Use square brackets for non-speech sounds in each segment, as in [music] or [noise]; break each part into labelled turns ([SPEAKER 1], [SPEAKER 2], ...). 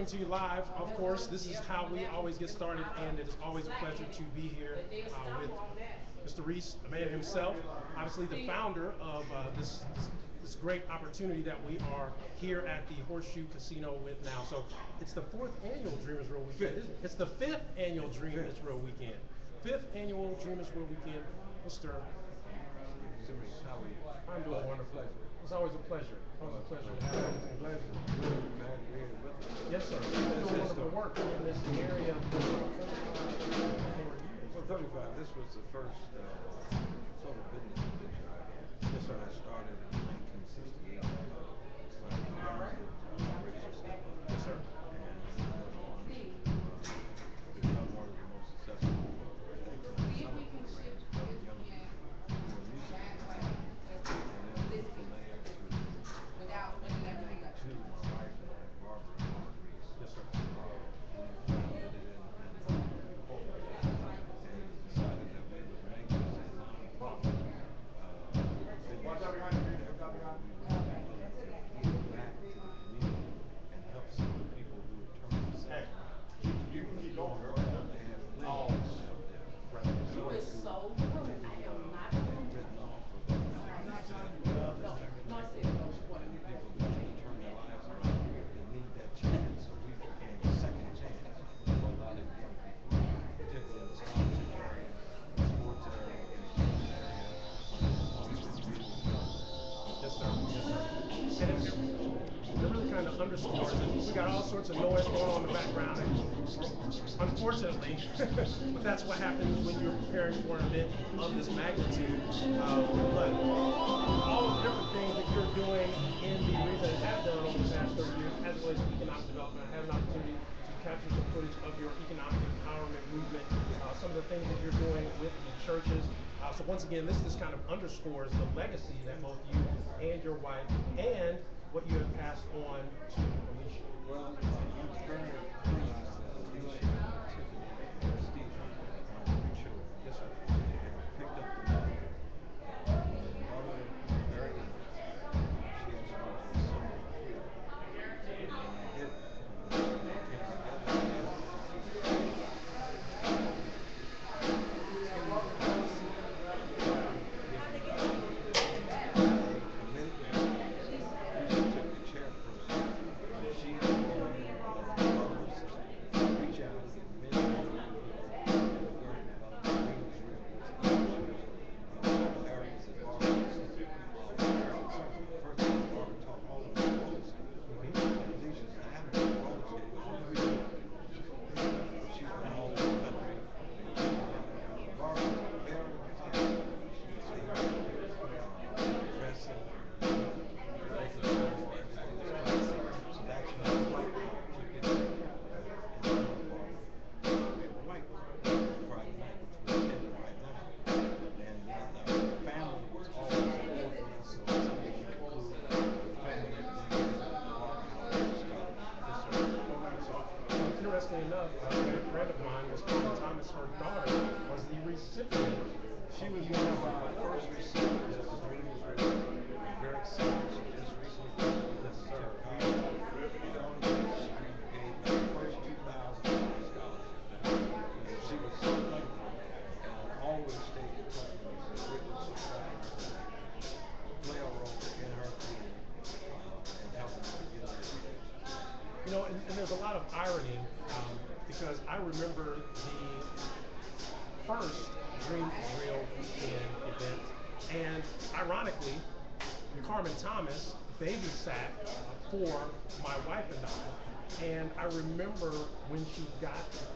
[SPEAKER 1] coming to you live, of course. This is how we always get started, and it is always a pleasure to be here uh, with Mr. Reese, the man himself, obviously the founder of uh, this, this great opportunity that we are here at the Horseshoe Casino with now. So it's the fourth annual Dream is Real Weekend. It's- It's the fifth annual Dream is Real Weekend. Fifth annual Dream is Real Weekend. Mr. How are you? I'm doing wonderful. It's always a pleasure. Always a pleasure to have you. I'm glad Yes, sir. You've been doing wonderful work in this area for
[SPEAKER 2] Well, 35, this was the first uh, sort of business adventure I had.
[SPEAKER 1] Yes, sir.
[SPEAKER 2] I started in 1968 We
[SPEAKER 1] got all sorts of noise going on in the background. Unfortunately, [laughs] but that's what happens when you're preparing for an event of this magnitude. Uh, but all the different things that you're doing in the region have done over the past 30 years as it relates to economic development, I have an opportunity to capture some footage of your economic empowerment movement, uh, some of the things that you're doing with the churches. Uh, so once again, this just kind of underscores the legacy that both you and your wife and what you have passed on to Alicia.
[SPEAKER 2] Well,
[SPEAKER 1] You know, and, there's a lot of irony um, because I remember the first Dream Real weekend event, and ironically, Carmen Thomas babysat for my wife and I. And I remember when she got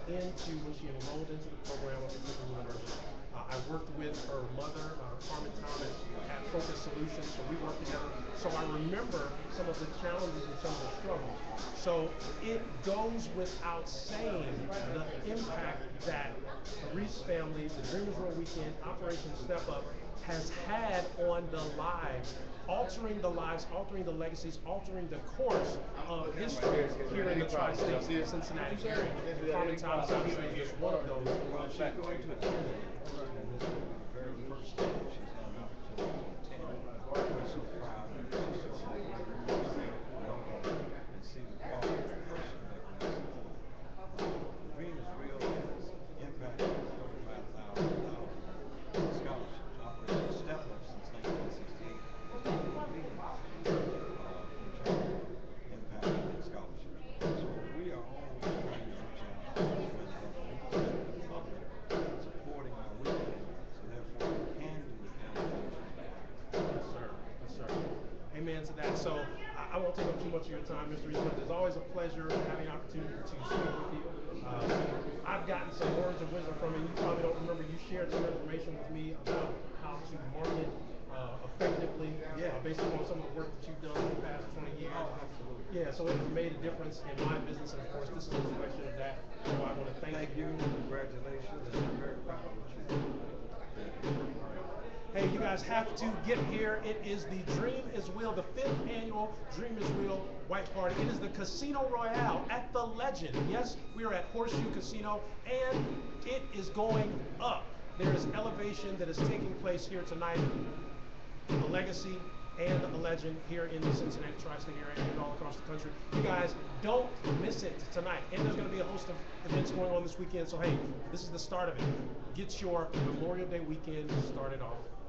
[SPEAKER 1] into, when she enrolled into the program at Pacific University, uh, I worked with her mother, uh, Carmen Thomas, at Focus Solutions, so we worked together. So I remember some of the challenges and some of the struggles. So it goes without saying the impact that the Reese family, the Dream is Real Weekend, Operation Step Up has had on the lives, altering the lives, altering the legacies, altering the course of history here in the tri-state Cincinnati area. Carmen Thomas obviously is one of those.
[SPEAKER 2] Well, she's going to attend it, and this will be the very first time she's had an opportunity to attend. We're so proud and she's so grateful, you know, and see the quality of person that we
[SPEAKER 1] Amen to that. So I, I won't take up too much of your time, Mr. Eastman. It's always a pleasure having the opportunity to speak with you. Uh, I've gotten some words of wisdom from you. You probably don't remember. You shared some information with me about how to market uh, effectively,
[SPEAKER 2] Yeah.
[SPEAKER 1] uh, based on some of the work that you've done in the past 20 years.
[SPEAKER 2] Oh, absolutely.
[SPEAKER 1] Yeah, so it's made a difference in my business, and of course, this is a reflection of that. So I want to thank,
[SPEAKER 2] Thank you, congratulations, and I'm very proud of what you do.
[SPEAKER 1] Hey, you guys have to get here. It is the Dream is Real, the fifth annual Dream is Real White Party. It is the Casino Royale at the Legend. Yes, we are at Horseshoe Casino, and it is going up. There is elevation that is taking place here tonight. A legacy and a legend here in the Cincinnati tri-state area and all across the country. You guys don't miss it tonight. And there's going to be a host of events going on this weekend. So hey, this is the start of it. Get your Memorial Day weekend started off.